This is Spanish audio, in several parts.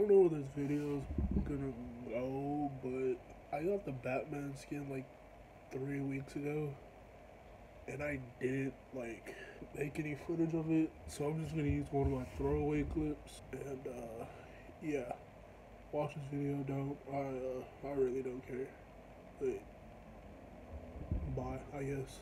don't know where this video's gonna go, but I got the Batman skin like three weeks ago, and I didn't like make any footage of it, so I'm just gonna use one of my throwaway clips, and uh, yeah, watch this video. Don't I? Uh, I really don't care. But bye, I guess.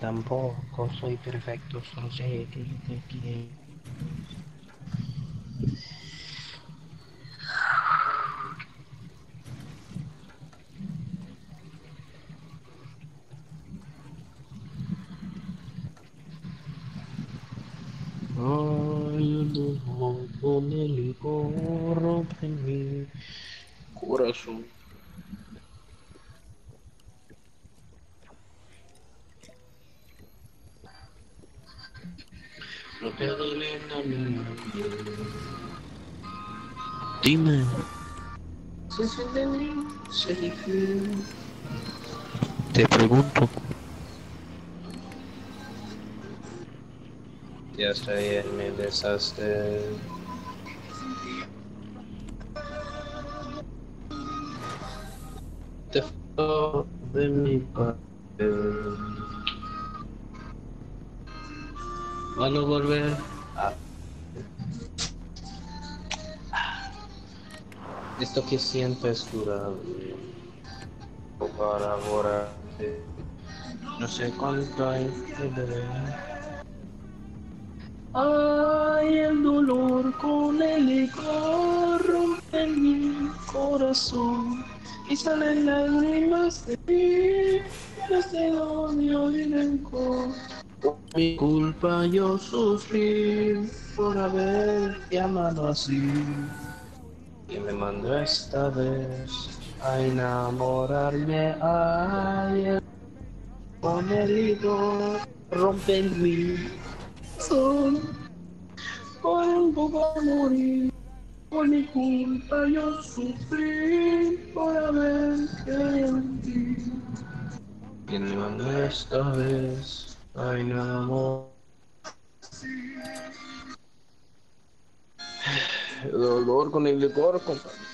Tampoco soy perfecto, solo sé que te quiero. Ay, con el gorro de mi corazón. Te. Dime. Te pregunto. Ya sé, me besaste. te fue de mi parte. Van a volver a... Esto que siento es curable. Para ahora. No sé cuánto hay que beber. Ay, el dolor con el licor rompe mi corazón y salen lágrimas de mí, desde odio y rencor. Mi culpa yo sufrí por haber amado así. Y me mandó esta vez a enamorarme. Ay, el con el licor rompe mi corazón. Por un poco morir. Por mi culpa yo sufrí por haber creído en ti. Y me mandó esta vez a enamorar. El dolor con el licor, compadre.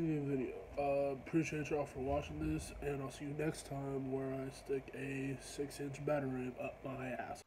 Gonna video. Uh, appreciate y'all for watching this, and I'll see you next time where I stick a six inch battery up my ass.